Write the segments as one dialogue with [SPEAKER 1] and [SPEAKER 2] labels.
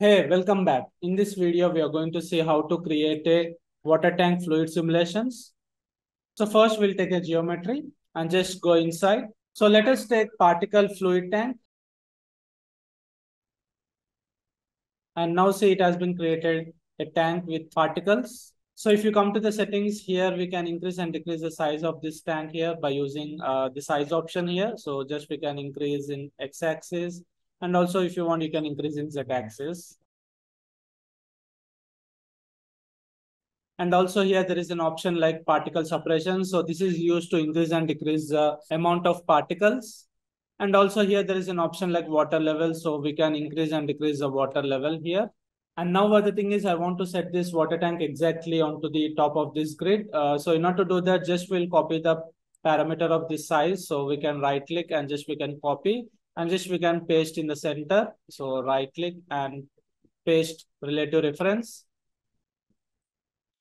[SPEAKER 1] Hey, welcome back. In this video, we are going to see how to create a water tank fluid simulations. So first we'll take a geometry and just go inside. So let us take particle fluid tank. And now see it has been created a tank with particles. So if you come to the settings here, we can increase and decrease the size of this tank here by using uh, the size option here. So just we can increase in x-axis and also if you want, you can increase in z-axis. And also here there is an option like particle separation. So this is used to increase and decrease the amount of particles. And also here there is an option like water level. So we can increase and decrease the water level here. And now what the thing is, I want to set this water tank exactly onto the top of this grid. Uh, so in order to do that, just we'll copy the parameter of this size. So we can right click and just we can copy and just we can paste in the center. So right click and paste relative reference.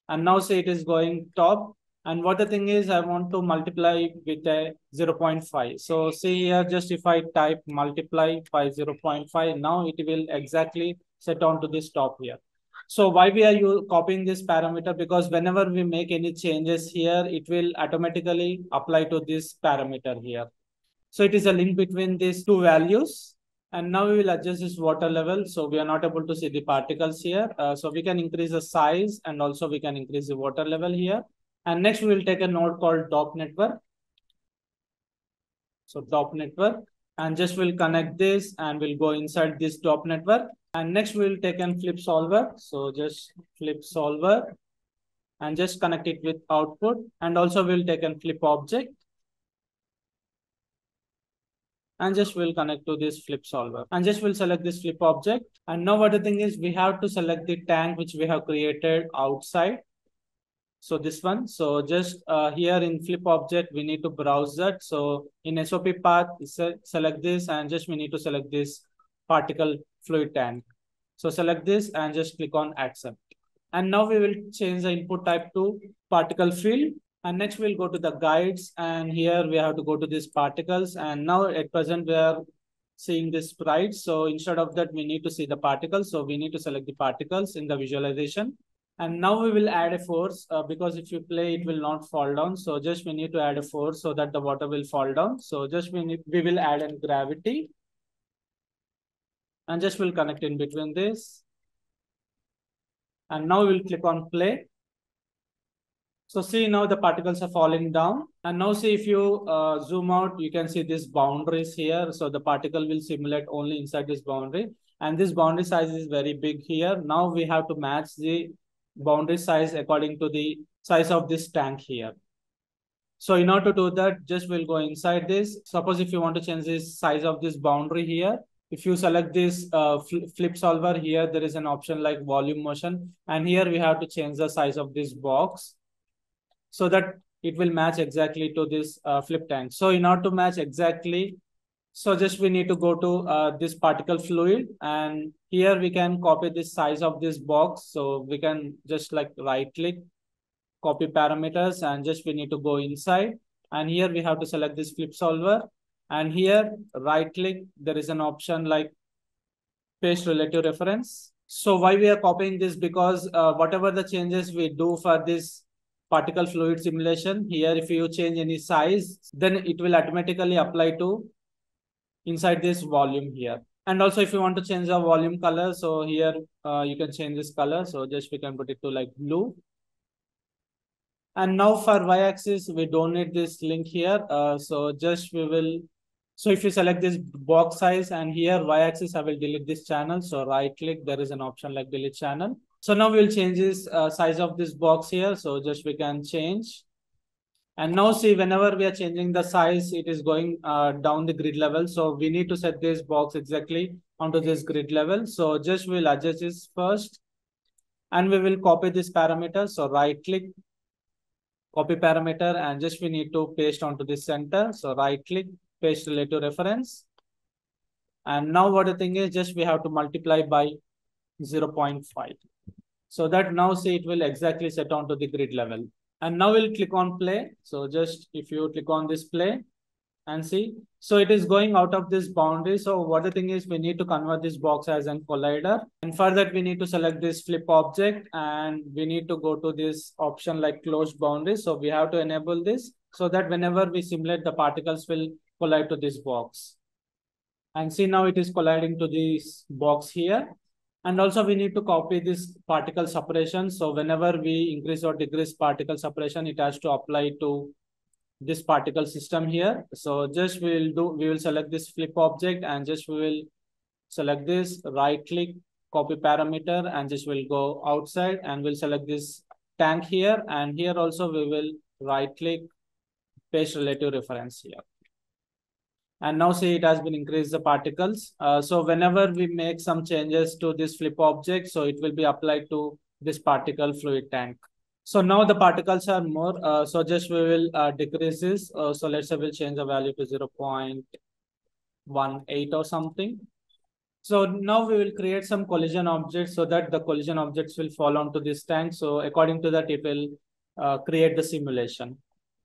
[SPEAKER 1] And now say it is going top. And what the thing is, I want to multiply with a 0 0.5. So see here, just if I type multiply by 0 0.5, now it will exactly set on to this top here. So why we are you copying this parameter? Because whenever we make any changes here, it will automatically apply to this parameter here. So it is a link between these two values. And now we will adjust this water level. So we are not able to see the particles here. Uh, so we can increase the size and also we can increase the water level here. And next we will take a node called DOP network. So DOP network and just we'll connect this and we'll go inside this DOP network. And next we'll take a flip solver. So just flip solver and just connect it with output. And also we'll take a flip object and just will connect to this flip solver and just will select this flip object. And now what the thing is, we have to select the tank which we have created outside. So this one, so just uh, here in flip object, we need to browse that. So in SOP path, select this and just we need to select this particle fluid tank. So select this and just click on accept. And now we will change the input type to particle field and next we'll go to the guides and here we have to go to these particles. And now at present we are seeing this sprite. So instead of that, we need to see the particles. So we need to select the particles in the visualization. And now we will add a force uh, because if you play, it will not fall down. So just we need to add a force so that the water will fall down. So just we, need, we will add a gravity. And just we'll connect in between this. And now we'll click on play. So see now the particles are falling down. And now see if you uh, zoom out, you can see these boundaries here. So the particle will simulate only inside this boundary. And this boundary size is very big here. Now we have to match the boundary size according to the size of this tank here. So in order to do that, just we'll go inside this. Suppose if you want to change the size of this boundary here, if you select this uh, flip solver here, there is an option like volume motion. And here we have to change the size of this box so that it will match exactly to this uh, flip tank. So in order to match exactly, so just we need to go to uh, this particle fluid and here we can copy the size of this box. So we can just like right click, copy parameters and just we need to go inside. And here we have to select this flip solver. And here right click, there is an option like paste relative reference. So why we are copying this? Because uh, whatever the changes we do for this particle fluid simulation. Here, if you change any size, then it will automatically apply to inside this volume here. And also if you want to change the volume color, so here uh, you can change this color. So just we can put it to like blue. And now for y-axis, we don't need this link here. Uh, so just we will, so if you select this box size and here y-axis, I will delete this channel. So right click, there is an option like delete channel. So now we'll change this uh, size of this box here. So just we can change. And now see, whenever we are changing the size, it is going uh, down the grid level. So we need to set this box exactly onto this grid level. So just we'll adjust this first. And we will copy this parameter. So right click, copy parameter, and just we need to paste onto this center. So right click, paste relative reference. And now what the thing is, just we have to multiply by 0 0.5. So that now say it will exactly set onto the grid level. And now we'll click on play. So just if you click on this play, and see. So it is going out of this boundary. So what the thing is, we need to convert this box as an collider. And for that, we need to select this flip object and we need to go to this option like closed boundary. So we have to enable this so that whenever we simulate, the particles will collide to this box. And see now it is colliding to this box here. And also we need to copy this particle separation. So whenever we increase or decrease particle separation, it has to apply to this particle system here. So just we will do, we will select this flip object and just we will select this right click, copy parameter and just will go outside and we'll select this tank here. And here also we will right click, paste relative reference here. And now see it has been increased the particles. Uh, so whenever we make some changes to this flip object, so it will be applied to this particle fluid tank. So now the particles are more. Uh, so just we will uh, decrease this. Uh, so let's say we'll change the value to 0 0.18 or something. So now we will create some collision objects so that the collision objects will fall onto this tank. So according to that, it will uh, create the simulation.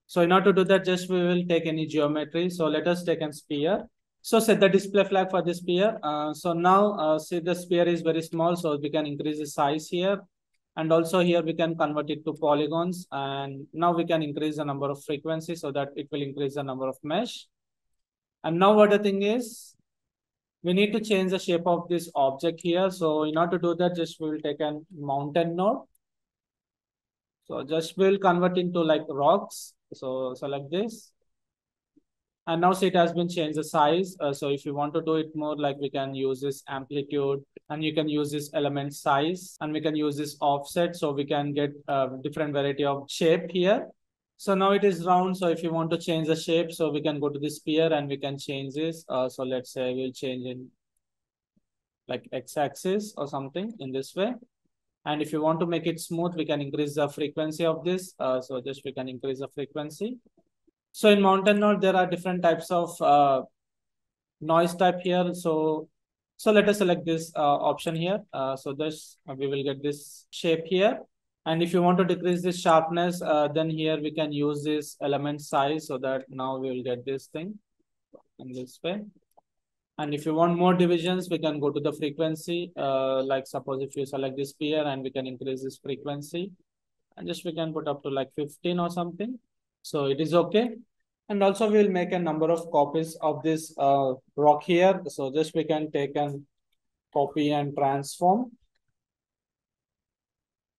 [SPEAKER 1] So in order to do that, just we will take any geometry. So let us take a sphere. So set the display flag for the sphere. Uh, so now uh, see the sphere is very small, so we can increase the size here. And also here we can convert it to polygons. And now we can increase the number of frequencies so that it will increase the number of mesh. And now what the thing is, we need to change the shape of this object here. So in order to do that, just we will take a mountain node. So just we'll convert into like rocks. So select this. And now see it has been changed the size. Uh, so if you want to do it more like we can use this amplitude and you can use this element size and we can use this offset. So we can get a different variety of shape here. So now it is round. So if you want to change the shape, so we can go to this sphere and we can change this. Uh, so let's say we'll change in like x-axis or something in this way. And if you want to make it smooth, we can increase the frequency of this. Uh, so just we can increase the frequency. So in mountain node, there are different types of uh, noise type here. So, so let us select this uh, option here. Uh, so this, uh, we will get this shape here. And if you want to decrease this sharpness, uh, then here we can use this element size so that now we will get this thing in this way. And if you want more divisions, we can go to the frequency. Uh, like suppose if you select this sphere and we can increase this frequency and just we can put up to like 15 or something. So it is okay. And also we'll make a number of copies of this uh, rock here. So just we can take and copy and transform.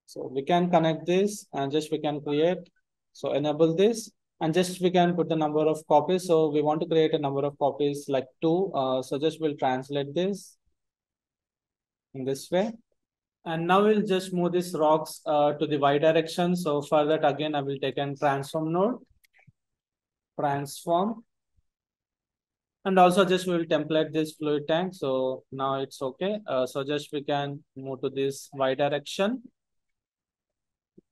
[SPEAKER 1] So we can connect this and just we can create. So enable this and just we can put the number of copies. So we want to create a number of copies like two. Uh, so just we'll translate this in this way. And now we'll just move these rocks uh, to the y direction. So for that, again, I will take a transform node, transform. And also just we will template this fluid tank. So now it's okay. Uh, so just we can move to this y direction.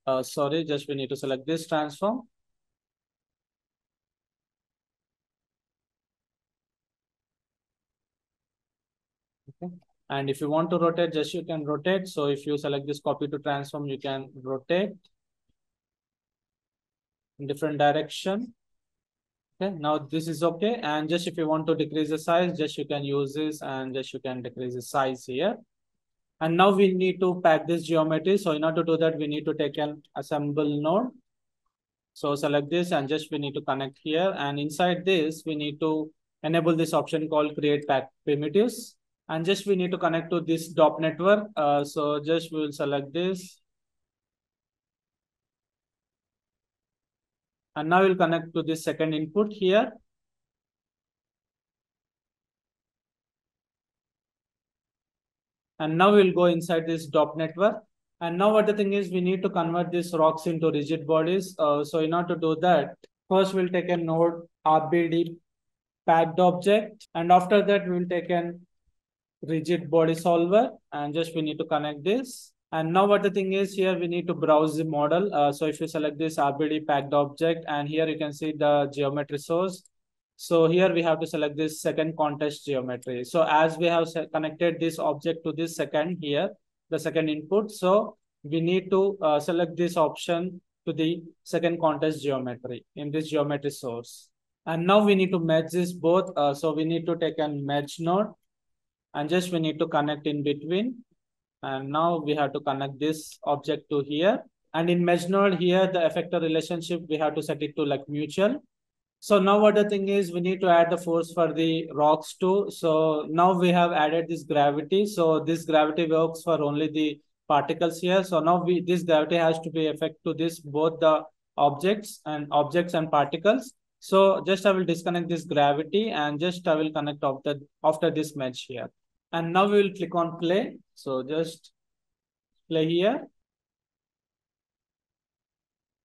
[SPEAKER 1] Uh, sorry, just we need to select this transform. And if you want to rotate, just you can rotate. So if you select this copy to transform, you can rotate in different direction. Okay, now this is okay. And just if you want to decrease the size, just you can use this and just you can decrease the size here. And now we need to pack this geometry. So in order to do that, we need to take an assemble node. So select this and just we need to connect here. And inside this, we need to enable this option called create pack primitives. And just we need to connect to this DOP network. Uh, so just we will select this. And now we'll connect to this second input here. And now we'll go inside this DOP network. And now what the thing is, we need to convert these rocks into rigid bodies. Uh, so in order to do that, first we'll take a node RBD packed object. And after that, we'll take an rigid body solver and just we need to connect this. And now what the thing is here, we need to browse the model. Uh, so if you select this RBD packed object and here you can see the geometry source. So here we have to select this second context geometry. So as we have connected this object to this second here, the second input. So we need to uh, select this option to the second context geometry in this geometry source. And now we need to merge this both. Uh, so we need to take a merge node and just we need to connect in between. And now we have to connect this object to here. And in merge node here, the effector relationship, we have to set it to like mutual. So now what the thing is, we need to add the force for the rocks too. So now we have added this gravity. So this gravity works for only the particles here. So now we this gravity has to be effect to this both the objects and objects and particles. So just I will disconnect this gravity and just I will connect after, after this match here. And now we will click on play. So just play here.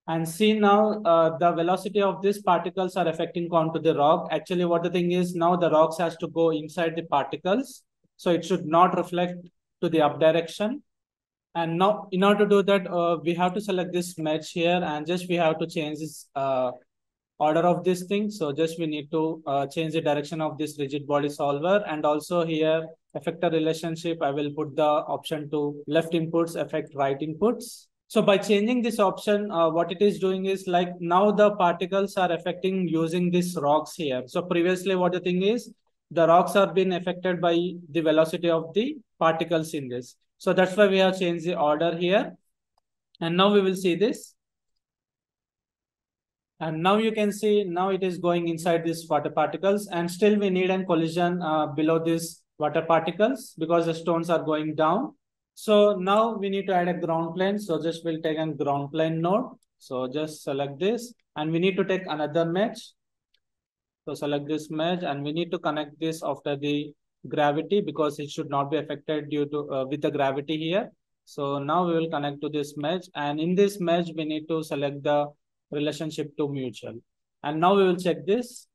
[SPEAKER 1] And see now uh, the velocity of these particles are affecting onto the rock. Actually, what the thing is now the rocks has to go inside the particles. So it should not reflect to the up direction. And now in order to do that, uh, we have to select this match here and just we have to change this uh, order of this thing. So just we need to uh, change the direction of this rigid body solver. And also here, effector relationship, I will put the option to left inputs affect right inputs. So by changing this option, uh, what it is doing is like now the particles are affecting using these rocks here. So previously what the thing is, the rocks are being affected by the velocity of the particles in this. So that's why we have changed the order here. And now we will see this. And now you can see now it is going inside these water particles and still we need a collision uh, below these water particles because the stones are going down. So now we need to add a ground plane. So just we'll take a ground plane node. So just select this and we need to take another mesh. So select this mesh and we need to connect this after the gravity because it should not be affected due to uh, with the gravity here. So now we will connect to this mesh and in this mesh we need to select the relationship to mutual. And now we will check this.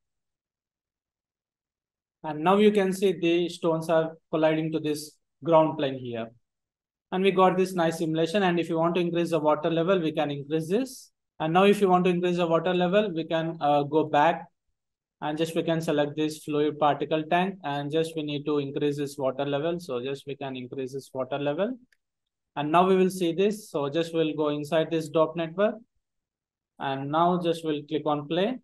[SPEAKER 1] And now you can see the stones are colliding to this ground plane here. And we got this nice simulation. And if you want to increase the water level, we can increase this. And now if you want to increase the water level, we can uh, go back and just we can select this fluid particle tank and just we need to increase this water level. So just we can increase this water level. And now we will see this. So just we'll go inside this DOP network and now just we'll click on play.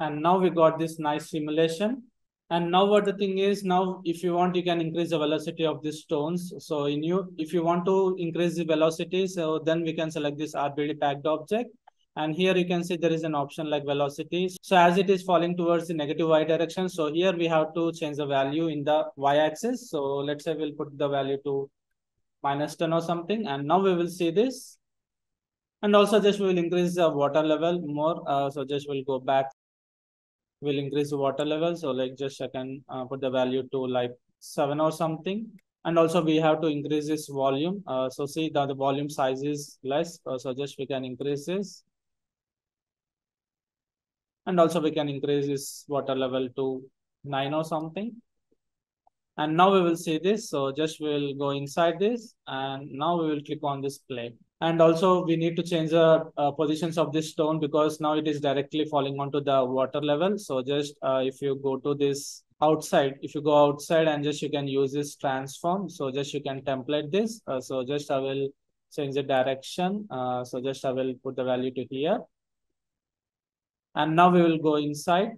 [SPEAKER 1] And now we got this nice simulation. And now what the thing is now, if you want, you can increase the velocity of these stones. So in you, if you want to increase the velocity, so then we can select this RBD packed object. And here you can see there is an option like velocity. So as it is falling towards the negative y direction, so here we have to change the value in the y axis. So let's say we'll put the value to minus 10 or something. And now we will see this. And also just we will increase the water level more. Uh, so just we'll go back. We'll increase the water level. So like just I can uh, put the value to like seven or something. And also we have to increase this volume. Uh, so see that the volume size is less. Uh, so just we can increase this. And also we can increase this water level to nine or something. And now we will see this. So just we'll go inside this and now we will click on this play. And also we need to change the uh, positions of this stone because now it is directly falling onto the water level. So just uh, if you go to this outside, if you go outside and just you can use this transform. So just you can template this. Uh, so just I will change the direction. Uh, so just I will put the value to here. And now we will go inside.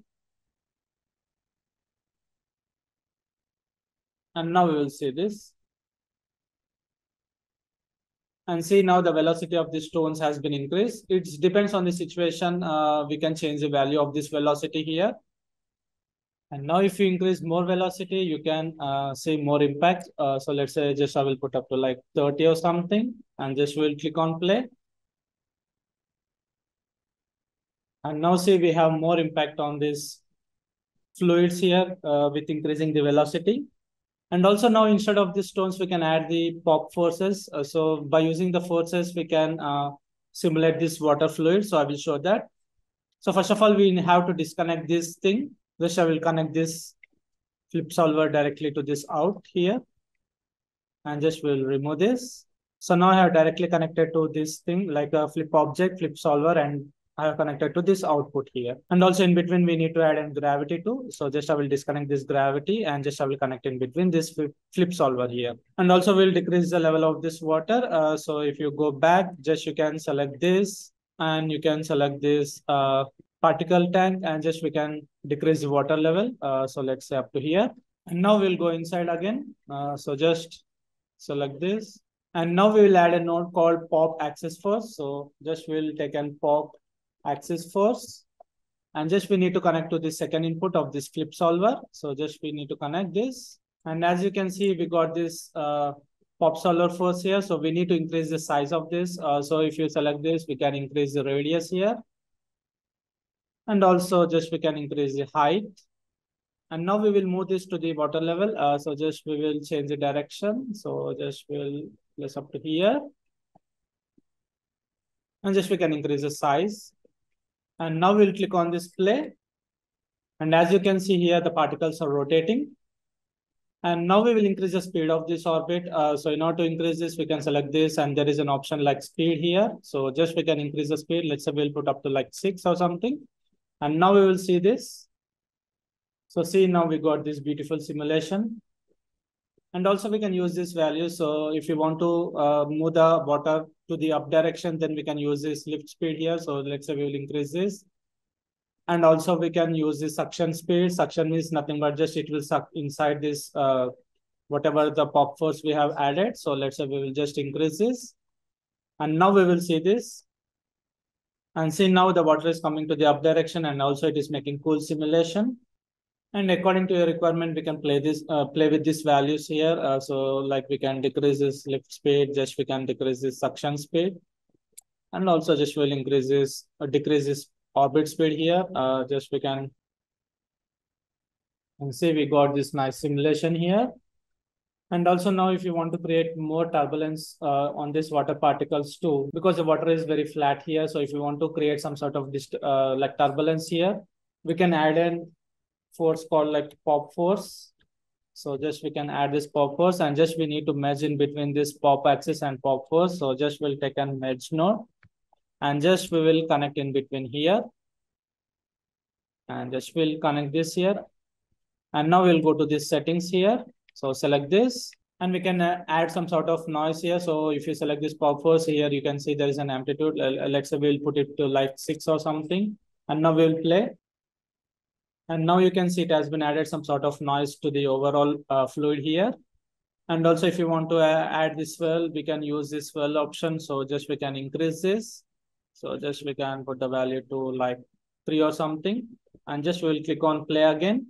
[SPEAKER 1] And now we will see this and see now the velocity of the stones has been increased. It depends on the situation. Uh, we can change the value of this velocity here. And now if you increase more velocity, you can uh, see more impact. Uh, so let's say just I will put up to like 30 or something and just will click on play. And now see we have more impact on these fluids here uh, with increasing the velocity. And also now instead of the stones, we can add the pop forces. Uh, so by using the forces, we can uh, simulate this water fluid. So I will show that. So first of all, we have to disconnect this thing. Just I will connect this flip solver directly to this out here. And just will remove this. So now I have directly connected to this thing like a flip object, flip solver, and I have connected to this output here. And also in between, we need to add in gravity too. So just I will disconnect this gravity and just I will connect in between this flip solver here. And also we'll decrease the level of this water. Uh, so if you go back, just you can select this and you can select this uh, particle tank and just we can decrease the water level. Uh, so let's say up to here. And now we'll go inside again. Uh, so just select this. And now we will add a node called pop axis force. So just we'll take an pop axis force. And just we need to connect to the second input of this flip solver. So just we need to connect this. And as you can see, we got this uh, pop solver force here. So we need to increase the size of this. Uh, so if you select this, we can increase the radius here. And also just we can increase the height. And now we will move this to the water level. Uh, so just we will change the direction. So just we'll place up to here. And just we can increase the size. And now we'll click on this play. And as you can see here, the particles are rotating. And now we will increase the speed of this orbit. Uh, so in order to increase this, we can select this and there is an option like speed here. So just we can increase the speed. Let's say we'll put up to like six or something. And now we will see this. So see now we got this beautiful simulation. And also we can use this value. So if you want to uh, move the water to the up direction, then we can use this lift speed here. So let's say we will increase this. And also we can use the suction speed. Suction is nothing but just it will suck inside this, uh, whatever the pop force we have added. So let's say we will just increase this. And now we will see this. And see now the water is coming to the up direction and also it is making cool simulation. And according to your requirement, we can play this, uh, play with these values here. Uh, so like we can decrease this lift speed, just we can decrease this suction speed. And also just will increase this, uh, decrease this orbit speed here. Uh, just we can and see we got this nice simulation here. And also now if you want to create more turbulence uh, on this water particles too, because the water is very flat here. So if you want to create some sort of this uh, like turbulence here, we can add in force called like pop force. So just we can add this pop force and just we need to merge in between this pop axis and pop force. So just we'll take a merge node and just we will connect in between here. And just we'll connect this here. And now we'll go to this settings here. So select this and we can uh, add some sort of noise here. So if you select this pop force here you can see there is an amplitude. Let's say we'll put it to like six or something. And now we'll play and now you can see it has been added some sort of noise to the overall uh, fluid here and also if you want to uh, add this swell we can use this swell option so just we can increase this so just we can put the value to like three or something and just we'll click on play again.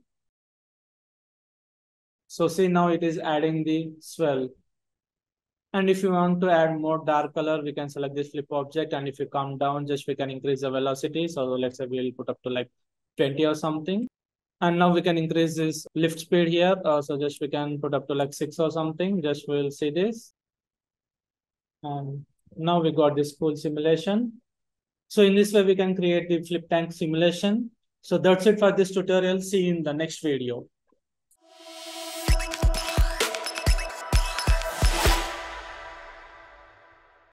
[SPEAKER 1] So see now it is adding the swell. And if you want to add more dark color, we can select this flip object. And if you come down, just we can increase the velocity. So let's say we'll put up to like 20 or something. And now we can increase this lift speed here. Uh, so just we can put up to like six or something. Just we'll see this. And now we got this cool simulation. So in this way, we can create the flip tank simulation. So that's it for this tutorial. See you in the next video.